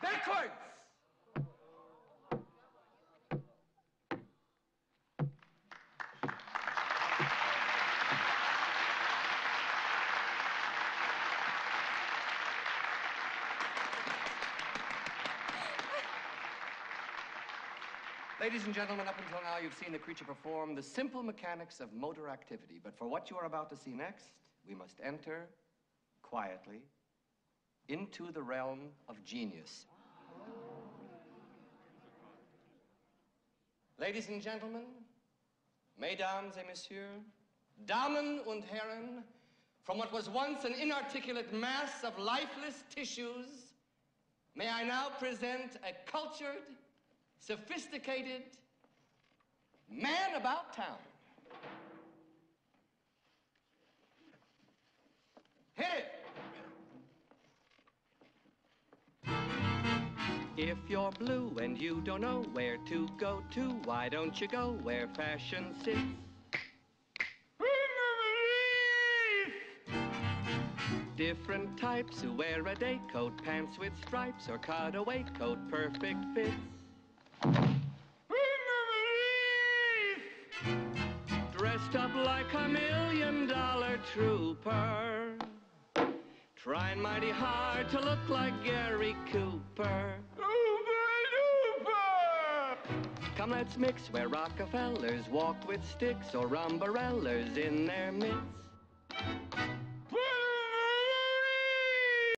Backwards! Ladies and gentlemen, up until now, you've seen the creature perform the simple mechanics of motor activity. But for what you are about to see next, we must enter quietly into the realm of genius. Ladies and gentlemen, mesdames et messieurs, Damen und Herren, from what was once an inarticulate mass of lifeless tissues, may I now present a cultured, sophisticated man about town. If you're blue and you don't know where to go to, why don't you go where fashion sits? Different types who wear a day coat, pants with stripes, or cutaway coat, perfect fits. Dressed up like a million dollar trooper. Trying mighty hard to look like Gary Cooper. Come, let's mix where Rockefellers walk with sticks or umbrellas in their midst.